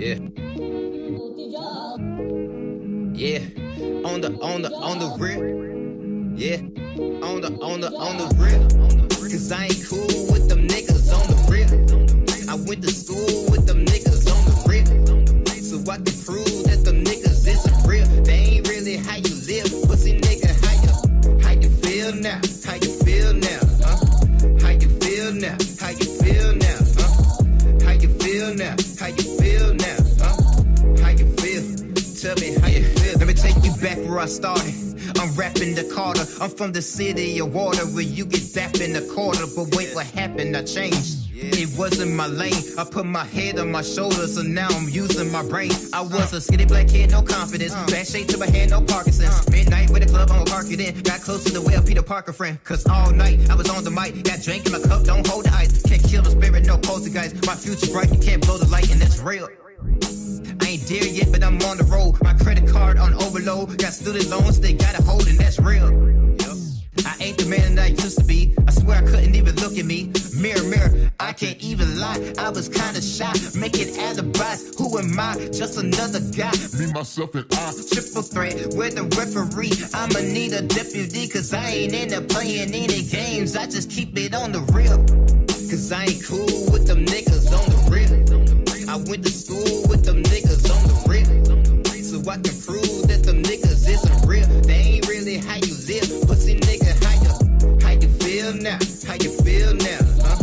Yeah. Yeah. On the on the on the real. Yeah. On the on the on the real. Cause I ain't cool with them niggas on the real. I went to school with them niggas on the real. So I can prove back where I started. I'm rapping the Carter. I'm from the city of water where you get zapped in the quarter. But wait, what happened? I changed. It wasn't my lane. I put my head on my shoulders, so now I'm using my brain. I was a skinny black kid, no confidence. Uh. Bad shape to my head, no Parkinson's. Uh. Midnight with the club, I'ma park it in. Got close to the well, Peter Parker friend. Cause all night I was on the mic. Got drink in my cup, don't hold the ice. Can't kill the spirit, no poltergeist. My future bright, you can't blow the light, and that's real. I ain't there yet, but I'm on the road. My Got student loans, they got a hold, and that's real. I ain't the man that I used to be. I swear I couldn't even look at me. Mirror, mirror, I can't even lie. I was kinda shy. Making alibis. Who am I? Just another guy. Me, myself, and I. Triple threat with the referee. I'ma need a deputy, cause I ain't into playing any games. I just keep it on the real. Cause I ain't cool with them niggas on the real. I went to school that them niggas isn't real. They ain't really how you live. Pussy nigga, how you how you feel now? How you feel now? Huh?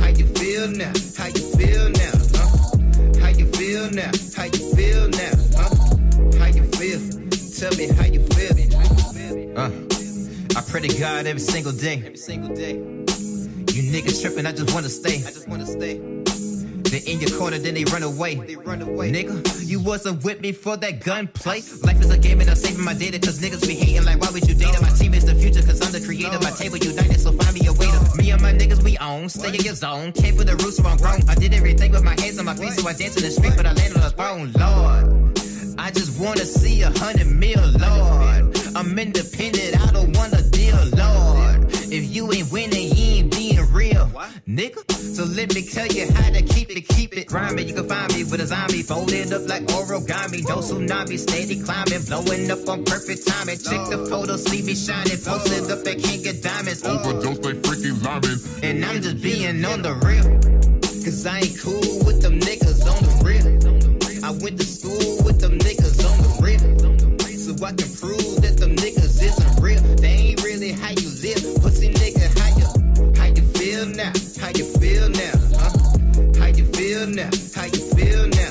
How you feel now? How you feel now? Huh? How you feel now? How you feel now? Huh? How you feel? Tell me how you feel. Uh, I pray to God every single day. Every single day. You niggas tripping, I just wanna stay. I just wanna stay. They in your corner, then they run away. Nigga, you wasn't with me for that gunplay. Life is a game and I'm saving my data, cause niggas be hating like, why would you date? My team is the future, cause I'm the creator. My table united, so find me a waiter. Me and my niggas, we own. Stay in your zone. Came for the roots where I'm grown. I did everything with my hands on my feet, so I dance in the street, but I landed on the throne. Lord, I just wanna see a hundred mil, Lord. I'm independent, I don't wanna deal, Lord. If you ain't winning, you ain't being real, nigga. Me tell you how to keep it, keep it grimy. You can find me with a zombie folded up like origami. No tsunami, steady climbing, blowing up on perfect timing. Check the photo, see me shining, posted up at King of Diamonds. Overdose, they freaking lying. And I'm just being on the real. Cause I ain't cool with them niggas on the real. I went to school with them niggas on the real. So I can prove that them niggas isn't real. They ain't really how you live. Pussy nigga, How you feel now?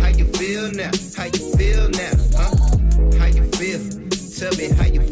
How you feel now? How you feel now? How you feel? Tell me how you